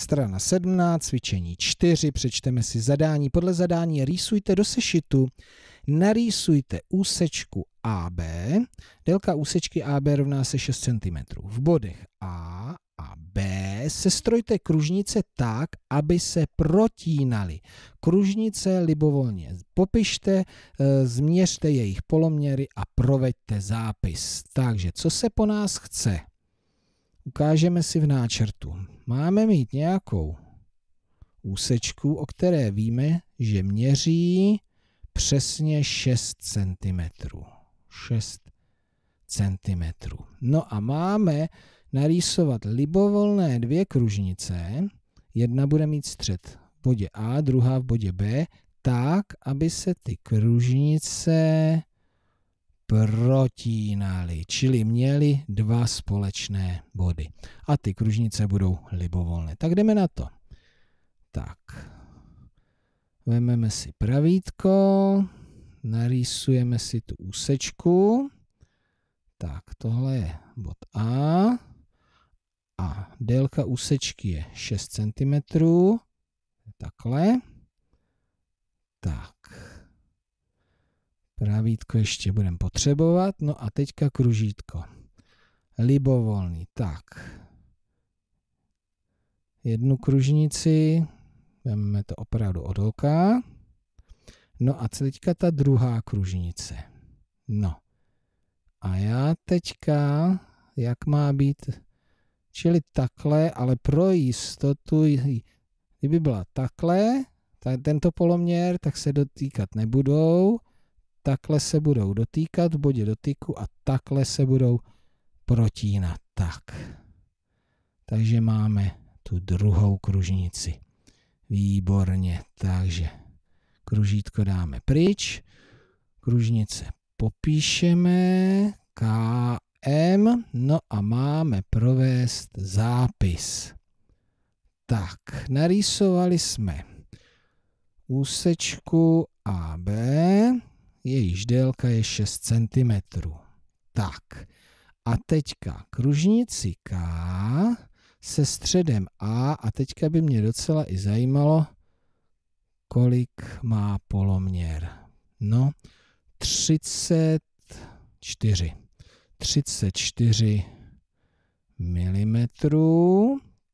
Strana 17, cvičení 4, přečteme si zadání. Podle zadání rýsujte do sešitu, narýsujte úsečku AB, délka úsečky AB rovná se 6 cm. V bodech A a B sestrojte kružnice tak, aby se protínaly. Kružnice libovolně popište, e, změřte jejich poloměry a proveďte zápis. Takže co se po nás chce? Ukážeme si v náčrtu. Máme mít nějakou úsečku, o které víme, že měří přesně 6 cm. 6 cm. No a máme narýsovat libovolné dvě kružnice. Jedna bude mít střed v bodě A, druhá v bodě B, tak, aby se ty kružnice protínaly, čili měly dva společné body. A ty kružnice budou libovolné. Tak jdeme na to. Tak, Vezmeme si pravítko, narýsujeme si tu úsečku. Tak, tohle je bod A. A délka úsečky je 6 cm. Takhle. Tak. Pravítko ještě budeme potřebovat. No a teďka kružítko. Libovolný. Tak. Jednu kružnici Vezmeme to opravdu od oka. No a teďka ta druhá kružnice. No. A já teďka, jak má být, čili takhle, ale pro jistotu, kdyby byla takhle, tento poloměr, tak se dotýkat nebudou, takhle se budou dotýkat v bodě dotyku a takhle se budou protínat. Tak. Takže máme tu druhou kružnici. Výborně, takže kružítko dáme pryč, kružnice popíšeme, KM, no a máme provést zápis. Tak, narýsovali jsme úsečku AB, jejíž délka je 6 cm. Tak, a teďka kružnici K se středem A a teďka by mě docela i zajímalo, kolik má poloměr. No, 34. 34 mm.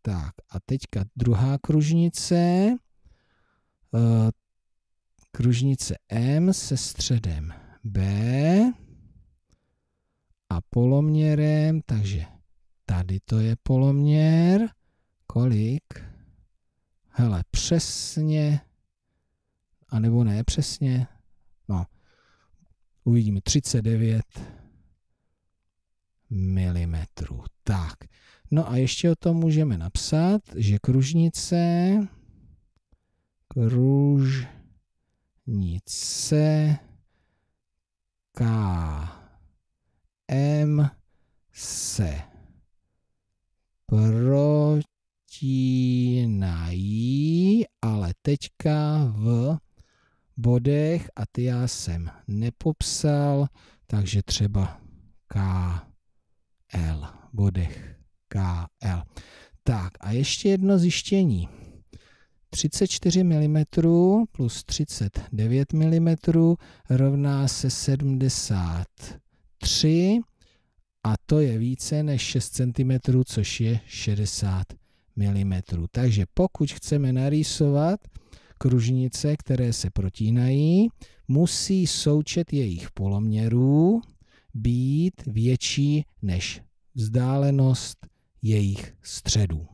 Tak a teďka druhá kružnice. Kružnice M se středem B a poloměrem, takže Tady to je poloměr. Kolik? Hele, přesně, anebo ne přesně, no, uvidíme 39 mm. Tak, no a ještě o tom můžeme napsat, že kružnice, kružnice K M se protínají, ale teďka v bodech a ty já jsem nepopsal, takže třeba KL, bodech KL. Tak a ještě jedno zjištění. 34 mm plus 39 mm rovná se 73 a to je více než 6 cm, což je 60 mm. Takže pokud chceme narýsovat kružnice, které se protínají, musí součet jejich poloměrů být větší než vzdálenost jejich středů.